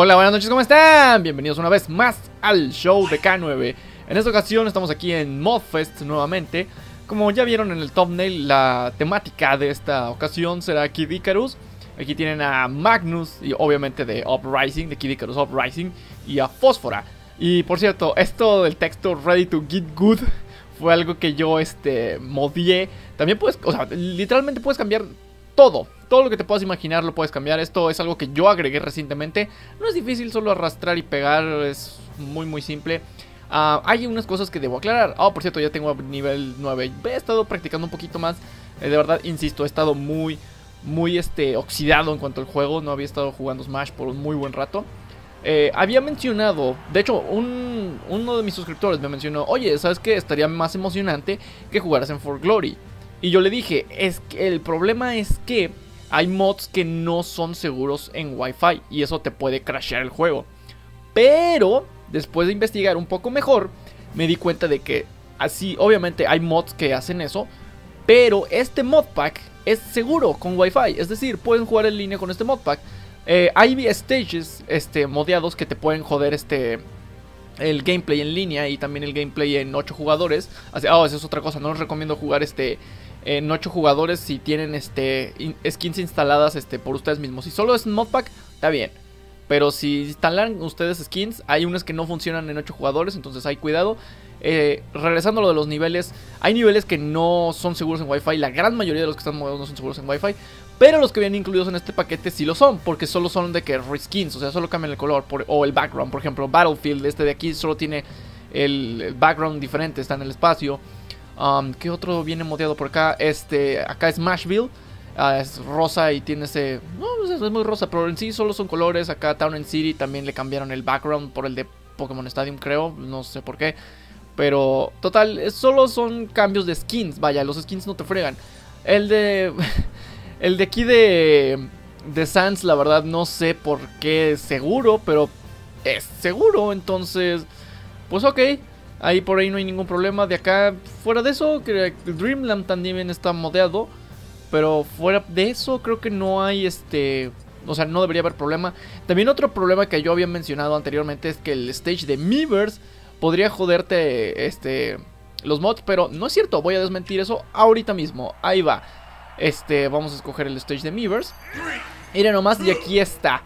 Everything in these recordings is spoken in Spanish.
Hola, buenas noches, ¿cómo están? Bienvenidos una vez más al show de K9 En esta ocasión estamos aquí en Modfest nuevamente. Como ya vieron en el thumbnail, la temática de esta ocasión será Kid Icarus. Aquí tienen a Magnus y obviamente de Uprising, de Kid Icarus Uprising Y a Fósfora. Y por cierto, esto del texto Ready to Get Good fue algo que yo este, modié. También puedes, o sea, literalmente puedes cambiar todo todo lo que te puedas imaginar lo puedes cambiar. Esto es algo que yo agregué recientemente. No es difícil, solo arrastrar y pegar. Es muy, muy simple. Ah, hay unas cosas que debo aclarar. Oh, por cierto, ya tengo nivel 9. He estado practicando un poquito más. Eh, de verdad, insisto, he estado muy, muy este, oxidado en cuanto al juego. No había estado jugando Smash por un muy buen rato. Eh, había mencionado, de hecho, uno de mis suscriptores me mencionó, oye, ¿sabes qué? Estaría más emocionante que jugaras en For Glory. Y yo le dije, es que el problema es que hay mods que no son seguros en Wi-Fi y eso te puede crashear el juego. Pero después de investigar un poco mejor, me di cuenta de que así, obviamente hay mods que hacen eso, pero este modpack es seguro con Wi-Fi, es decir, pueden jugar en línea con este modpack. Eh, hay stages este, modeados que te pueden joder este, el gameplay en línea y también el gameplay en 8 jugadores. Así, oh, esa es otra cosa, no les recomiendo jugar este en 8 jugadores si tienen este skins instaladas este por ustedes mismos. Si solo es modpack, está bien. Pero si instalan ustedes skins, hay unas que no funcionan en 8 jugadores, entonces hay cuidado. Eh, regresando a lo de los niveles, hay niveles que no son seguros en Wi-Fi. La gran mayoría de los que están moviendo no son seguros en Wi-Fi. Pero los que vienen incluidos en este paquete sí lo son, porque solo son de que reskins, o sea, solo cambian el color o el background. Por ejemplo, Battlefield, este de aquí solo tiene el background diferente, está en el espacio. Um, ¿Qué otro viene modeado por acá? Este, acá es Mashville. Ah, es rosa y tiene ese... No, es, muy rosa, pero en sí solo son colores. Acá Town and City también le cambiaron el background por el de Pokémon Stadium, creo. No sé por qué. Pero, total, solo son cambios de skins. Vaya, los skins no te fregan. El de... el de aquí de... De Sans, la verdad, no sé por qué seguro, pero es seguro. Entonces, pues ok. Ahí por ahí no hay ningún problema. De acá, fuera de eso, que Dreamland también está modeado. Pero fuera de eso, creo que no hay este. O sea, no debería haber problema. También otro problema que yo había mencionado anteriormente es que el stage de Miiverse podría joderte este, los mods. Pero no es cierto, voy a desmentir eso ahorita mismo. Ahí va. Este, vamos a escoger el stage de Miiverse. Mira nomás, y aquí está.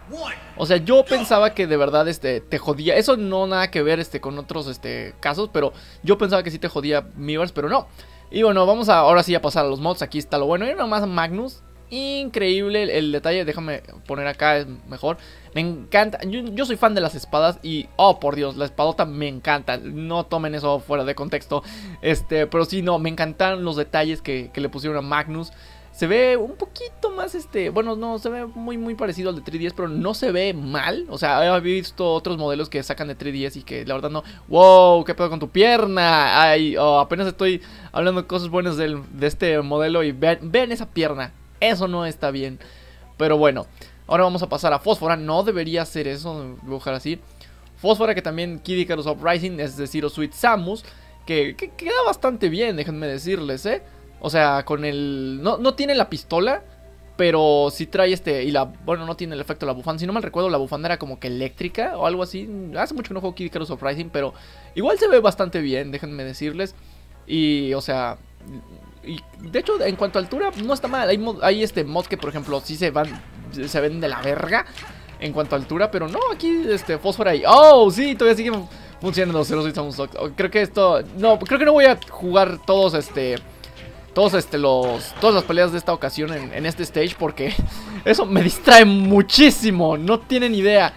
O sea, yo pensaba que de verdad este, te jodía. Eso no nada que ver este, con otros este, casos, pero yo pensaba que sí te jodía Miiverse, pero no. Y bueno, vamos a, ahora sí a pasar a los mods. Aquí está lo bueno. Mira nomás Magnus. Increíble el, detalle. Déjame poner acá, es mejor. Me encanta. Yo, soy fan de las espadas y, oh por Dios, la espadota me encanta. No tomen eso fuera de contexto. Este, pero sí, no, me encantan los detalles que, que le pusieron a Magnus. Se ve un poquito más este, bueno, no, se ve muy muy parecido al de 3DS, pero no se ve mal. O sea, he visto otros modelos que sacan de 3DS y que la verdad no, wow, qué pedo con tu pierna. Ay, oh, apenas estoy hablando cosas buenas de este modelo y ven, esa pierna. Eso no está bien. Pero bueno, ahora vamos a pasar a Fósfora. No debería ser eso, dibujar así. Fósfora que también Kid Icarus Uprising, es decir, o Sweet Samus, que queda bastante bien, déjenme decirles, ¿eh? O sea, con el... No, no tiene la pistola, pero sí trae este... Y la... Bueno, no tiene el efecto de la bufanda. Si no mal recuerdo, la bufanda era como que eléctrica o algo así. Hace mucho que no juego Kid Icarus of Rising, pero igual se ve bastante bien, déjenme decirles. Y, o sea... Y de hecho, en cuanto a altura, no está mal. Hay, hay este mods que, por ejemplo, sí se van... Se ven de la verga en cuanto a altura, pero no, aquí este fósforo ahí. ¡Oh! Sí, todavía sigue funcionando los Creo que esto... No, creo que no voy a jugar todos este todos este, los, todas las peleas de esta ocasión en, este stage porque eso me distrae muchísimo, no tienen idea.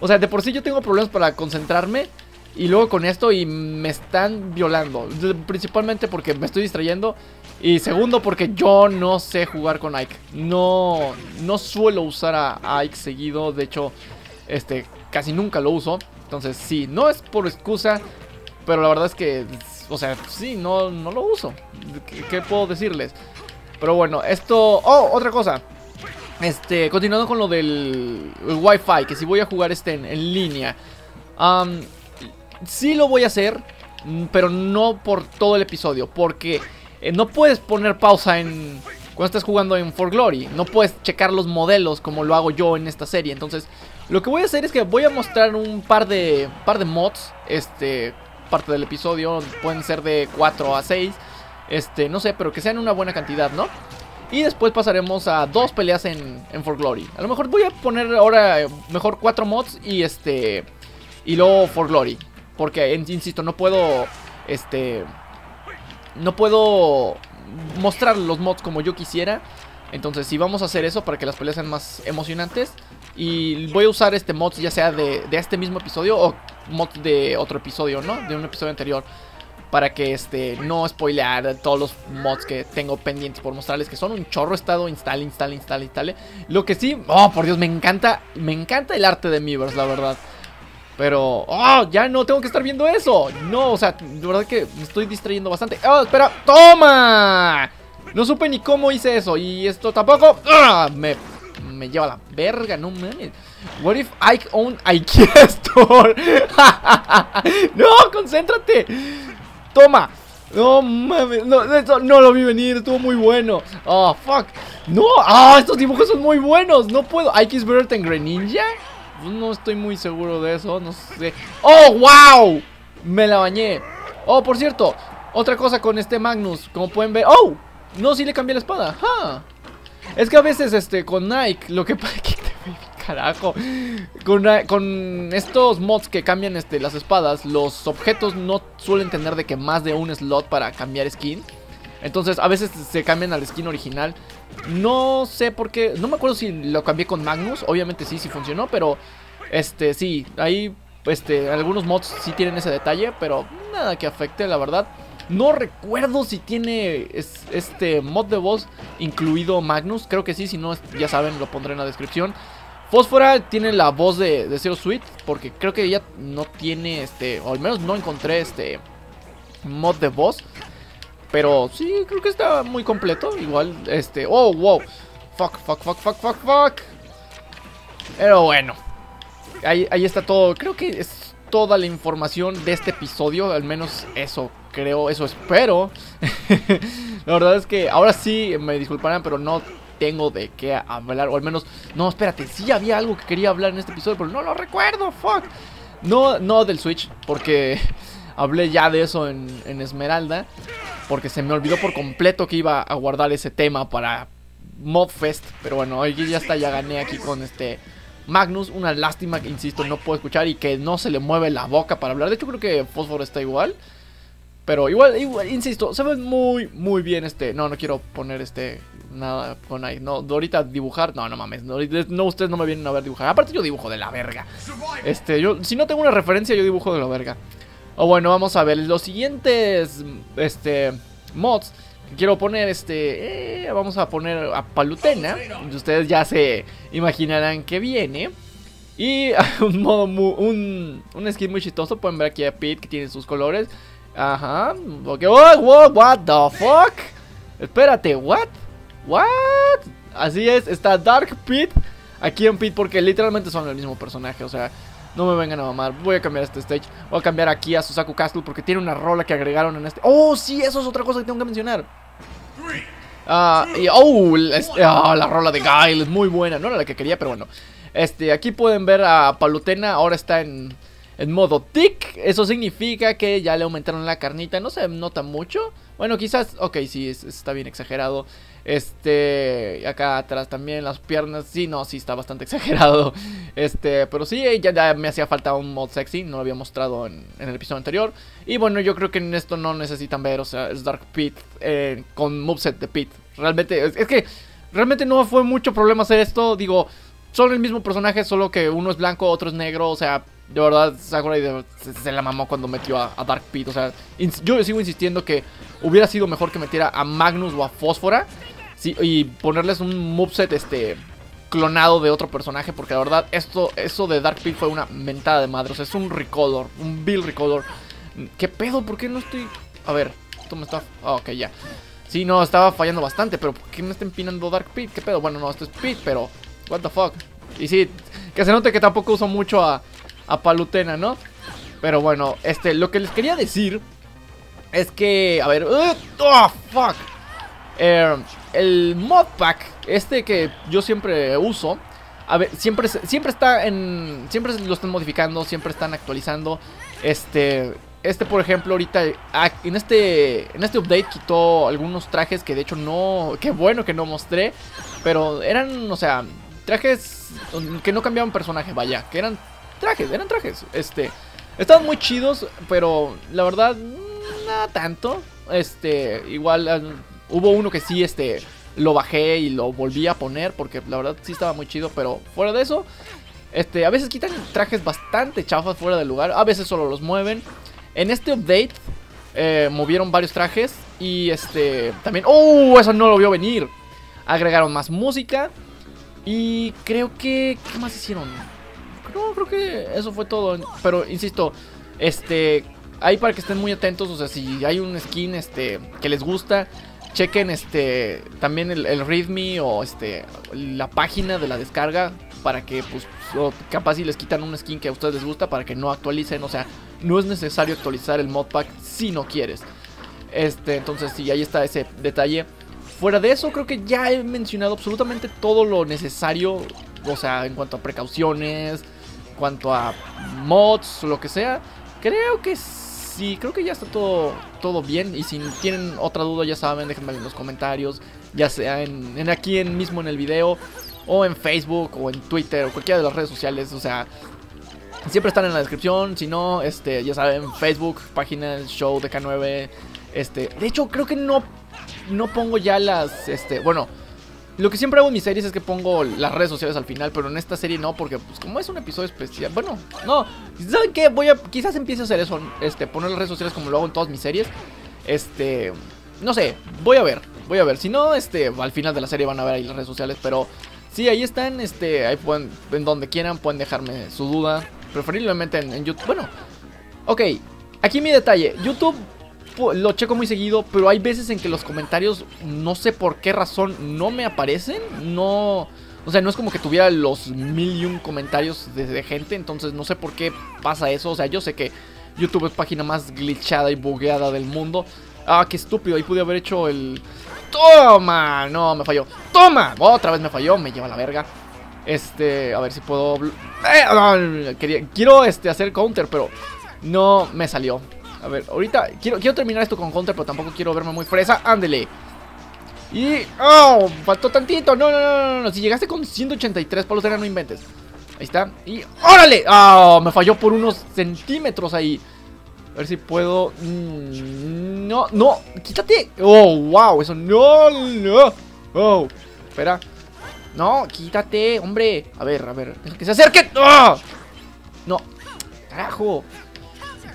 O sea, de por sí yo tengo problemas para concentrarme y luego con esto y me están violando. Principalmente porque me estoy distrayendo y segundo porque yo no sé jugar con Ike. No, no suelo usar a, Ike seguido, de hecho, este, casi nunca lo uso. Entonces sí, no es por excusa, pero la verdad es que o sea, sí, no, no lo uso. ¿Qué, puedo decirles? Pero bueno, esto... Oh, otra cosa. Este, continuando con lo del Wi-Fi, que si voy a jugar este en, línea. sí lo voy a hacer, pero no por todo el episodio, porque eh, no puedes poner pausa en cuando estás jugando en For Glory. No puedes checar los modelos como lo hago yo en esta serie. Entonces, lo que voy a hacer es que voy a mostrar un par de, par de mods. Este, parte del episodio. Pueden ser de 4 a 6. Este, no sé, pero que sean una buena cantidad, ¿no? Y después pasaremos a dos peleas en, en For Glory. A lo mejor voy a poner ahora eh, mejor cuatro mods y este... Y luego For Glory. Porque, insisto, no puedo... Este... No puedo mostrar los mods como yo quisiera. Entonces, si vamos a hacer eso para que las peleas sean más emocionantes. Y voy a usar este mod ya sea de, este mismo episodio o mod de otro episodio, ¿no? De un episodio anterior para que este no spoilear todos los mods que tengo pendientes por mostrarles que son un chorro estado instale instale instale instale lo que sí oh por dios me encanta me encanta el arte de Miiverse la verdad pero oh ya no tengo que estar viendo eso no o sea de verdad que me estoy distrayendo bastante oh espera toma no supe ni cómo hice eso y esto tampoco ¡Ah! me me lleva la verga, no mames. What if I own IKEA Store? no, concéntrate. Toma. No mames, no, lo vi venir, estuvo muy bueno. Oh, fuck. No, ah, estos dibujos son muy buenos. No puedo. ¿Hay que ver en Greninja? Pues no estoy muy seguro de eso, no sé. ¡Oh, wow! Me la bañé. Oh, por cierto, otra cosa con este Magnus, como pueden ver. ¡Oh! No, sí le cambié la espada. Es que a veces, este, con Nike, lo que pasa carajo. Con, estos mods que cambian este, las espadas, los objetos no suelen tener de que más de un slot para cambiar skin. Entonces, a veces se cambian al skin original. No sé por qué. No me acuerdo si lo cambié con Magnus. Obviamente sí, sí funcionó. Pero, este, sí. Ahí, este, algunos mods sí tienen ese detalle. Pero nada que afecte, la verdad. No recuerdo si tiene este mod de voz incluido Magnus. Creo que sí. Si no, ya saben, lo pondré en la descripción. Fósfora tiene la voz de, de Zero Sweet, porque creo que ella no tiene, este, o al menos no encontré este mod de voz. Pero sí, creo que está muy completo. Igual, este, oh, wow. Fuck, fuck, fuck, fuck, fuck, fuck. Pero bueno, ahí, ahí está todo. Creo que es toda la información de este episodio, al menos eso creo, eso espero. la verdad es que ahora sí, me disculparán, pero no tengo de qué hablar. O al menos, no, espérate, sí había algo que quería hablar en este episodio, pero no lo recuerdo, fuck. No, no del Switch, porque hablé ya de eso en, Esmeralda. Porque se me olvidó por completo que iba a guardar ese tema para Modfest. Pero bueno, hoy ya está, ya gané aquí con este Magnus. Una lástima que, insisto, no puedo escuchar y que no se le mueve la boca para hablar. De hecho, creo que Fósforo está igual. Pero igual, igual, insisto, se ve muy, muy bien este. No, no quiero poner este. Nada con ahí. No, ahorita dibujar. No, no mames. No, ustedes no me vienen a ver dibujar. Aparte, yo dibujo de la verga. Este, yo, si no tengo una referencia, yo dibujo de la verga. O bueno, vamos a ver. Los siguientes. Este. Mods. Quiero poner este. Eh, vamos a poner a Palutena. Ustedes ya se imaginarán que viene. Y un modo muy, un, un skin muy chistoso. Pueden ver aquí a Pete que tiene sus colores. Ajá. Okay. Oh, what the fuck? Espérate, what? What? Así es, está Dark Pit aquí en Pit porque literalmente son el mismo personaje, o sea, no me vengan a mamar. Voy a cambiar este stage. Voy a cambiar aquí a Susaku Castle porque tiene una rola que agregaron en este. Oh, sí, eso es otra cosa que tengo que mencionar. Ah, oh, ah, la rola de Guile es muy buena. No era la que quería, pero bueno. Este, aquí pueden ver a Palutena. Ahora está en en modo tick. Eso significa que ya le aumentaron la carnita. No se nota mucho. Bueno, quizás, ok, sí, está bien exagerado. Este, acá atrás también las piernas, sí, no, sí está bastante exagerado. Este, pero sí, ya, me hacía falta un mod sexy, no lo había mostrado en, el episodio anterior. Y bueno, yo creo que en esto no necesitan ver, o sea, es Dark Pit eh, con moveset de Pit. Realmente, es que realmente no fue mucho problema hacer esto, digo, son el mismo personaje, solo que uno es blanco, otro es negro, o sea, de verdad, Sakurai se, la mamó cuando metió a, Dark Pit. O sea, yo sigo insistiendo que hubiera sido mejor que metiera a Magnus o a Fósfora. y ponerles un moveset este, clonado de otro personaje. Porque la verdad, esto, eso de Dark Pit fue una mentada de madre. O sea, es un recolor, un Bill recolor. ¿Qué pedo? ¿Por qué no estoy...? A ver, esto me está... Ah, ok, ya. Sí, no, estaba fallando bastante, pero ¿por qué me está empinando Dark Pit? ¿Qué pedo? Bueno, no, esto es Pit, pero... What the fuck. Y sí, que se note que tampoco uso mucho a, a Palutena, ¿no? Pero bueno, este, lo que les quería decir es que, a ver, uh, oh, fuck. Eh, el modpack, este que yo siempre uso, a ver, siempre, siempre está en. Siempre lo están modificando, siempre están actualizando. Este. Este, por ejemplo, ahorita ah, en este en este update quitó algunos trajes que de hecho no, qué bueno que no mostré, pero eran, o sea, trajes que no cambiaban personaje, vaya, que eran trajes, eran trajes, este, estaban muy chidos, pero la verdad nada tanto, este, igual ah, hubo uno que sí, este, lo bajé y lo volví a poner porque la verdad sí estaba muy chido, pero fuera de eso, este, a veces quitan trajes bastante chafas fuera del lugar, a veces solo los mueven. En este update eh, movieron varios trajes y este, también, ¡oh! Eso no lo vio venir. Agregaron más música y creo que, ¿qué más hicieron? No, creo que eso fue todo, pero insisto, este, ahí para que estén muy atentos, o sea, si hay un skin este que les gusta, chequen este también el, el readme o este la página de la descarga para que pues capaz si les quitan un skin que a ustedes les gusta para que no actualicen, o sea, no es necesario actualizar el modpack si no quieres. Este, entonces sí, ahí está ese detalle. Fuera de eso, creo que ya he mencionado absolutamente todo lo necesario, o sea, en cuanto a precauciones, cuanto a mods, lo que sea. Creo que sí, creo que ya está todo, todo bien. Y si tienen otra duda, ya saben, déjenme en los comentarios. Ya sea en, aquí en, mismo en el video, o en Facebook, o en Twitter, o cualquiera de las redes sociales. O sea, siempre están en la descripción. Si no, este, ya saben, Facebook, página del show de K9. Este, de hecho, creo que no, no pongo ya las, este, bueno. Lo que siempre hago en mis series es que pongo las redes sociales al final, pero en esta serie no, porque pues como es un episodio especial, bueno, no, ¿saben qué? Voy a, quizás empiece a hacer eso, este, poner las redes sociales como lo hago en todas mis series, este, no sé, voy a ver, voy a ver, si no, este, al final de la serie van a ver ahí las redes sociales, pero sí, ahí están, este, ahí pueden, en donde quieran, pueden dejarme su duda, preferiblemente en, en YouTube, bueno, ok, aquí mi detalle, YouTube lo checo muy seguido, pero hay veces en que los comentarios, no sé por qué razón, no me aparecen. No. O sea, no es como que tuviera los mil y un comentarios de, gente, entonces no sé por qué pasa eso. O sea, yo sé que YouTube es página más glitchada y bugueada del mundo. Ah, qué estúpido, ahí pude haber hecho el... ¡Toma! No, me falló. ¡Toma! Otra vez me falló, me lleva la verga. Este, a ver si puedo... Eh, quería, quiero este, hacer counter, pero no me salió. A ver, ahorita quiero, quiero terminar esto con Counter, pero tampoco quiero verme muy fresa. Ándele. Y... ¡Oh! Faltó tantito. No, no, no, no. Si llegaste con 183 palos de no inventes. Ahí está. Y... ¡Órale! ¡Oh! Me falló por unos centímetros ahí. A ver si puedo... Mm, no, no. Quítate. ¡Oh, wow! Eso no, no. ¡Oh! Espera. No, quítate, hombre. A ver, a ver. Que se acerque. ¡Oh! No. Carajo.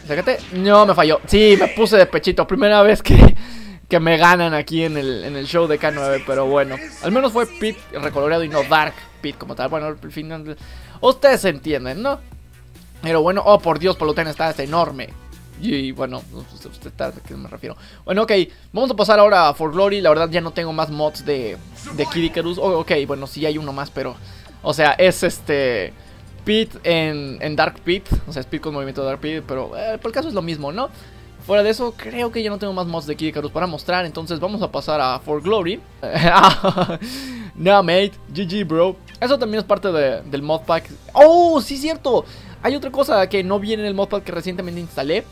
Acércate. No, me falló. Sí, me puse de pechito. Primera vez que, que me ganan aquí en el, en el show de K9. Pero bueno, al menos fue Pete recoloreado y no Dark Pete como tal. Bueno, al final. Ustedes entienden, ¿no? Pero bueno, oh por Dios, Poluten está enorme. Y, bueno, usted está, ¿a qué me refiero? Bueno, ok, vamos a pasar ahora a For Glory. La verdad, ya no tengo más mods de, de Kid Icarus. Oh, ok, bueno, sí hay uno más, pero. O sea, es este. Speed en, Dark Pit. O sea, Speed con movimiento de Dark Pit. Pero eh, por el caso es lo mismo, ¿no? Fuera de eso, creo que ya no tengo más mods de Kid para mostrar. Entonces vamos a pasar a For Glory. nah, mate. GG, bro. Eso también es parte del modpack. ¡Oh! Sí, cierto. Hay otra cosa que no viene en el modpack que recientemente instalé.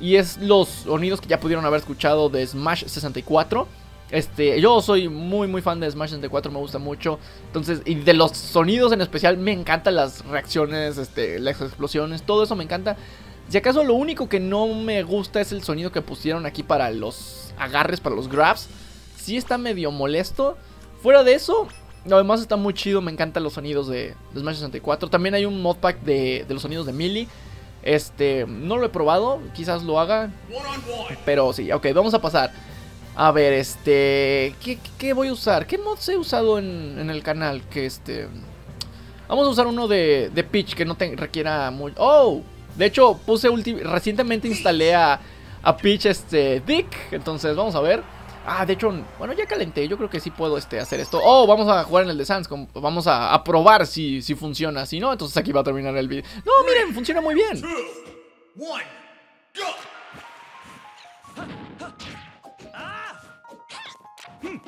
Y es los sonidos que ya pudieron haber escuchado de Smash 64. Este, yo soy muy muy fan de Smash 64, me gusta mucho. Entonces, y de los sonidos en especial, me encantan las reacciones, este, las explosiones, todo eso me encanta. Si acaso lo único que no me gusta es el sonido que pusieron aquí para los agarres, para los grabs. Sí está medio molesto. Fuera de eso, lo demás está muy chido, me encantan los sonidos de, Smash 64. También hay un modpack de, de los sonidos de Melee. Este, no lo he probado, quizás lo haga. Pero sí, ok, vamos a pasar. A ver, este... ¿Qué, voy a usar? ¿Qué mods he usado en, el canal? Que este... Vamos a usar uno de, de Peach que no te requiera muy... ¡Oh! De hecho, puse recientemente instalé a, a Peach este Dick. Entonces, vamos a ver. Ah, de hecho, bueno, ya calenté. Yo creo que sí puedo este, hacer esto. Oh, vamos a jugar en el de Sans. Vamos a, probar si, si funciona. Si no, entonces aquí va a terminar el video. No, miren, funciona muy bien. 哼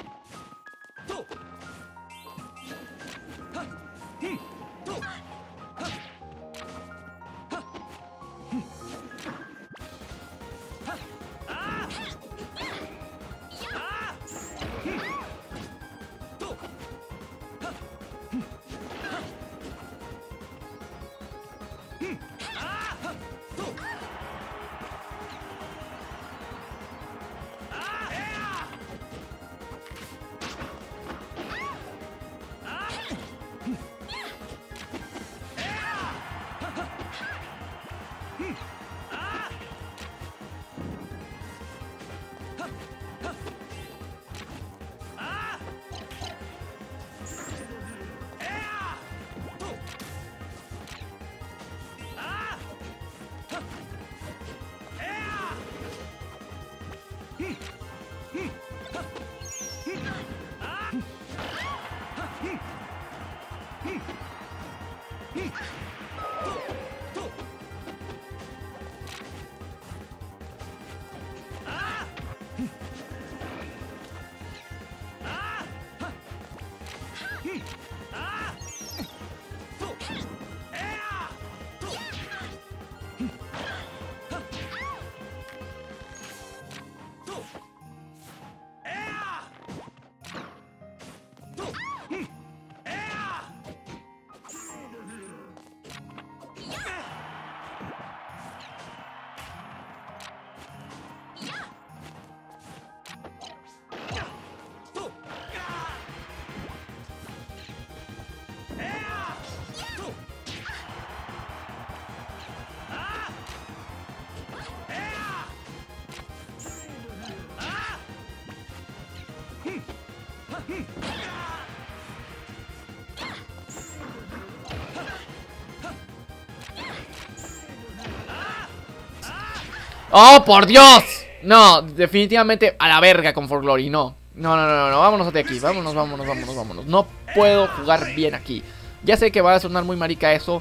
¡Oh, por Dios! No, definitivamente a la verga con For Glory, no. No, no, no, no, vámonos de aquí, vámonos, vámonos, vámonos, vámonos. No puedo jugar bien aquí. Ya sé que va a sonar muy marica eso,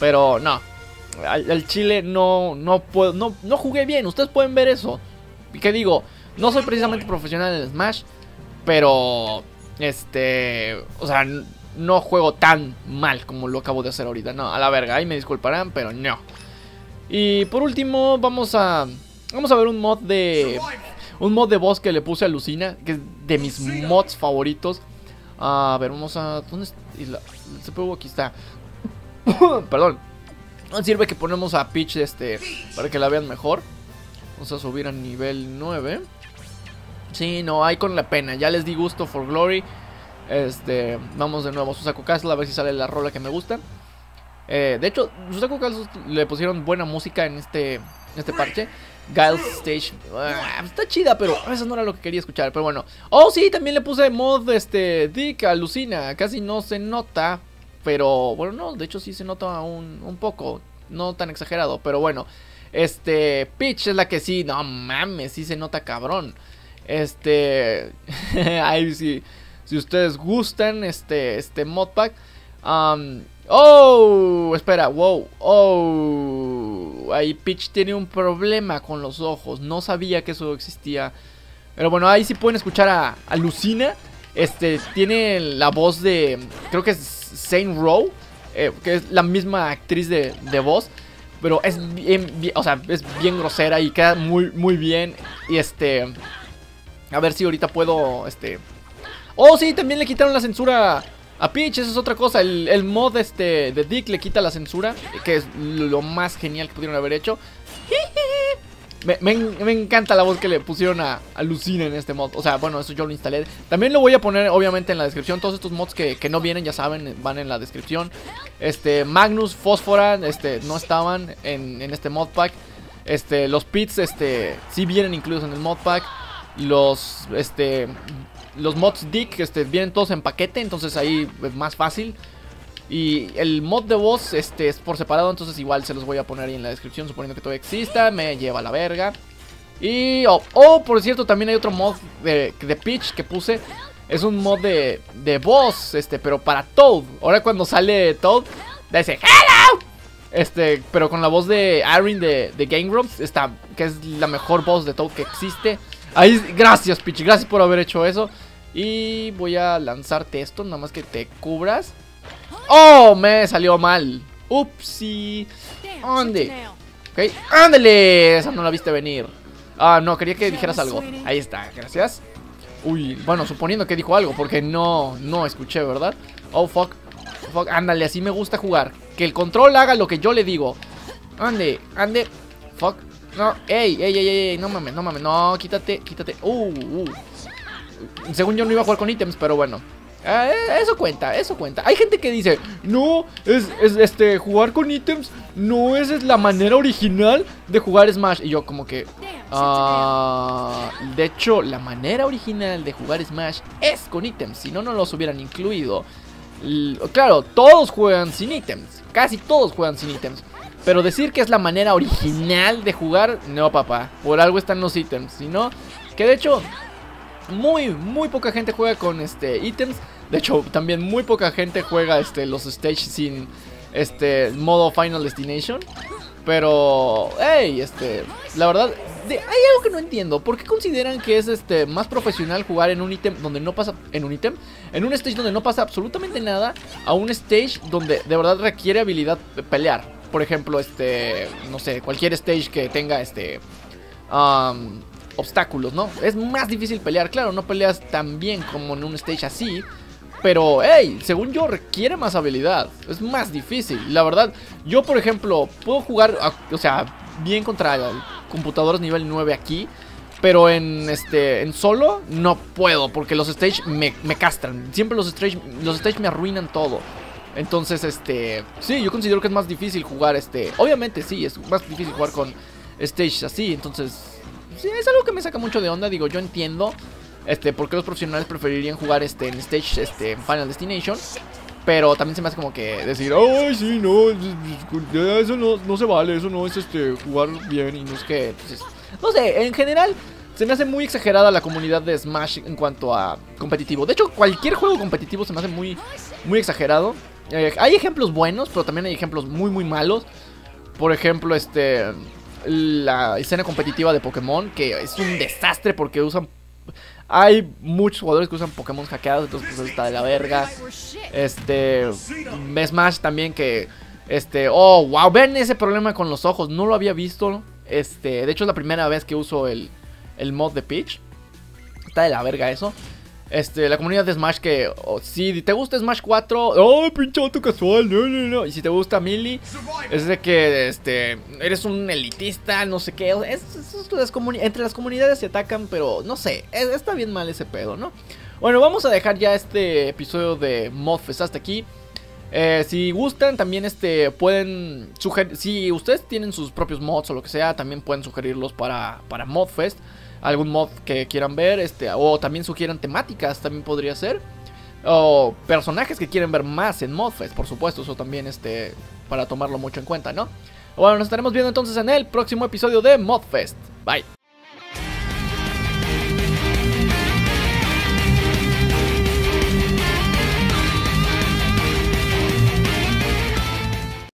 pero no. Al, chile no, no puedo, no, no jugué bien, ustedes pueden ver eso. Y que digo, no soy precisamente profesional en Smash, pero, este, o sea, no juego tan mal como lo acabo de hacer ahorita. No, a la verga, ahí me disculparán, pero no. Y por último, vamos a, vamos a ver un mod de, un mod de voz que le puse a Lucina, que es de mis mods favoritos. A ver, vamos a, ¿dónde está? Se pegó, aquí está. Perdón. Sirve que ponemos a Peach este para que la vean mejor. Vamos a subir a nivel 9. Sí, no, hay con la pena. Ya les di gusto for Glory. Este, vamos de nuevo a Susaku Castle a ver si sale la rola que me gusta. Eh, de hecho, Susaku Castle le pusieron buena música en este, este parche. Giles Stage. Ah, está chida, pero eso no era lo que quería escuchar. Pero bueno. Oh, sí, también le puse mod este Dick alucina. Casi no se nota. Pero bueno, no, de hecho sí se nota un, un poco. No tan exagerado, pero bueno. Este, Peach es la que sí, no mames, sí se nota cabrón. Este, ahí sí, si ustedes gustan este, este modpack. Um, oh, espera, wow, oh, ahí Peach tiene un problema con los ojos. No sabía que eso existía. Pero bueno, ahí sí pueden escuchar a, Lucina. Este, tiene la voz de, creo que es Saint Row, eh, que es la misma actriz de, de voz. Pero es bien, o sea, es bien grosera y queda muy, muy bien. Y este, a ver si ahorita puedo, este... Oh, sí, también le quitaron la censura a Peach, eso es otra cosa. El, mod este de Dick le quita la censura, que es lo más genial que pudieron haber hecho. Me, encanta la voz que le pusieron a, a, Lucina en este mod. O sea, bueno, eso yo lo instalé. También lo voy a poner, obviamente, en la descripción. Todos estos mods que, no vienen, ya saben, van en la descripción. Este, Magnus, Fósfora, este, no estaban en, en este modpack. Este, los pits, este, sí vienen incluidos en el modpack. Los, este, los mods Dick, este, vienen todos en paquete, entonces ahí es más fácil. Y el mod de voz este, es por separado, entonces igual se los voy a poner ahí en la descripción, suponiendo que todavía exista, me lleva a la verga. Y, oh, oh por cierto, también hay otro mod de, de Peach que puse. Es un mod de, de voz, este, pero para Toad. Ahora cuando sale Toad, dice ¡Hello! Este, pero con la voz de Irene de, de Game Grumps, está, que es la mejor voz de Toad que existe. Ahí, gracias, Peach, gracias por haber hecho eso. Y voy a lanzarte esto, nada más que te cubras. ¡Oh! Me salió mal. Upsi. ¿Dónde? Ok, ándale. Esa no la viste venir. Ah, no, quería que dijeras algo. Ahí está, gracias. Uy, bueno, suponiendo que dijo algo, porque no, no escuché, ¿verdad? Oh, fuck. Fuck, ándale, así me gusta jugar. Que el control haga lo que yo le digo. Ande, ande. Fuck. No, ey, ey, ey, ey, no mames, no mames, no, quítate, quítate. Uh, uh. Según yo no iba a jugar con ítems, pero bueno. Eh, eso cuenta, eso cuenta. Hay gente que dice, no, es, es este, jugar con ítems no es, la manera original de jugar Smash. Y yo como que, uh, de hecho, la manera original de jugar Smash es con ítems, si no, no los hubieran incluido. Claro, todos juegan sin ítems, casi todos juegan sin ítems. Pero decir que es la manera original de jugar, no papá, por algo están los ítems, si no, que de hecho muy, muy poca gente juega con este ítems. De hecho, también muy poca gente juega este, los stages sin este modo Final Destination. Pero, hey, este, la verdad, hay algo que no entiendo. ¿Por qué consideran que es este más profesional jugar en un ítem donde no pasa, en un ítem, en un stage donde no pasa absolutamente nada, a un stage donde de verdad requiere habilidad de pelear? Por ejemplo, este, no sé, cualquier stage que tenga este, um, obstáculos, ¿no? Es más difícil pelear, claro, no peleas tan bien como en un stage así. Pero, hey, según yo requiere más habilidad. Es más difícil. La verdad, yo por ejemplo, puedo jugar, o sea, bien contra computadores nivel 9 aquí. Pero en este en solo no puedo porque los stage me, me castran. Siempre los stage, los stage me arruinan todo. Entonces, este, sí, yo considero que es más difícil jugar este, obviamente sí, es más difícil jugar con stage así, entonces sí, es algo que me saca mucho de onda. Digo, yo entiendo este, por qué los profesionales preferirían jugar este, en Stage este, Final Destination. Pero también se me hace como que decir, ay, sí, no, eso no, no se vale, eso no es este, jugar bien y no es que. Pues, no sé, en general. Se me hace muy exagerada la comunidad de Smash en cuanto a competitivo. De hecho, cualquier juego competitivo se me hace muy, muy exagerado. Eh, hay ejemplos buenos, pero también hay ejemplos muy, muy malos. Por ejemplo, este la escena competitiva de Pokémon, que es un desastre porque usan... Hay muchos jugadores que usan Pokémon hackeados, entonces pues está de la verga. Este... Smash también que... Este... Oh, wow, ven ese problema con los ojos, no lo había visto. Este... De hecho es la primera vez que uso el, el mod de Peach. Está de la verga eso. Este, la comunidad de Smash que si te gusta Smash 4, oh, pinche casual, no, no, no. Y si te gusta Melee, es de que este eres un elitista, no sé qué. Es, entre las comunidades se atacan, pero no sé, está bien mal ese pedo, ¿no? Bueno, vamos a dejar ya este episodio de Modfest hasta aquí. Eh, si gustan, también este pueden sugerir, si ustedes tienen sus propios mods o lo que sea, también pueden sugerirlos para, para Modfest algún mod que quieran ver, este, o también sugieran temáticas, también podría ser. O personajes que quieren ver más en Modfest, por supuesto, eso también este, para tomarlo mucho en cuenta, ¿no? Bueno, nos estaremos viendo entonces en el próximo episodio de Modfest. Bye.